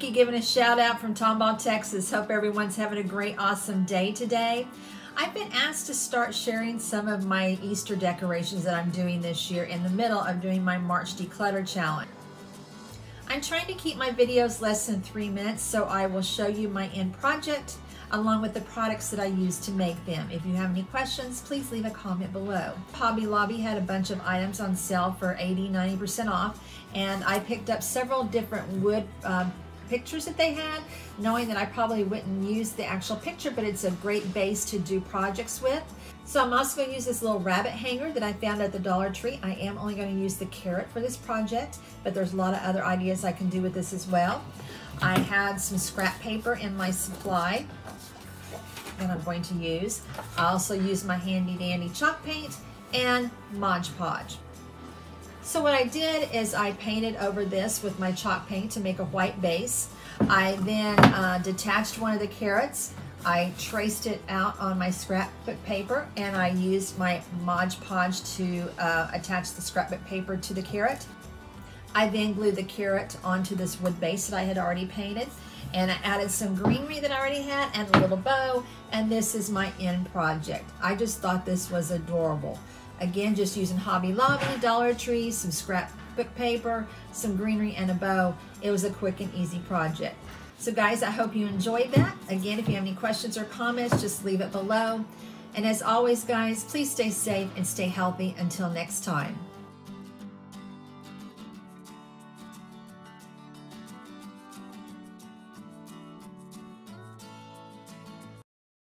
a shout out from Tomball, Texas. Hope everyone's having a great, awesome day today. I've been asked to start sharing some of my Easter decorations that I'm doing this year in the middle of doing my March Declutter Challenge. I'm trying to keep my videos less than three minutes, so I will show you my end project along with the products that I use to make them. If you have any questions, please leave a comment below. Hobby Lobby had a bunch of items on sale for 80, 90% off, and I picked up several different wood um, pictures that they had, knowing that I probably wouldn't use the actual picture, but it's a great base to do projects with. So I'm also going to use this little rabbit hanger that I found at the Dollar Tree. I am only going to use the carrot for this project, but there's a lot of other ideas I can do with this as well. I had some scrap paper in my supply that I'm going to use. I also use my handy dandy chalk paint and Mod Podge. So what I did is I painted over this with my chalk paint to make a white base. I then uh, detached one of the carrots. I traced it out on my scrapbook paper and I used my Mod Podge to uh, attach the scrapbook paper to the carrot. I then glued the carrot onto this wood base that I had already painted and I added some greenery that I already had and a little bow and this is my end project. I just thought this was adorable. Again, just using Hobby Lobby, Dollar Tree, some scrapbook paper, some greenery, and a bow. It was a quick and easy project. So guys, I hope you enjoyed that. Again, if you have any questions or comments, just leave it below. And as always, guys, please stay safe and stay healthy until next time.